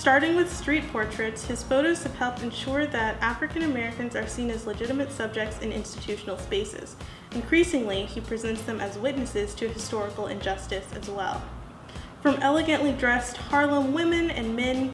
Starting with street portraits, his photos have helped ensure that African Americans are seen as legitimate subjects in institutional spaces. Increasingly, he presents them as witnesses to historical injustice as well. From elegantly dressed Harlem women and men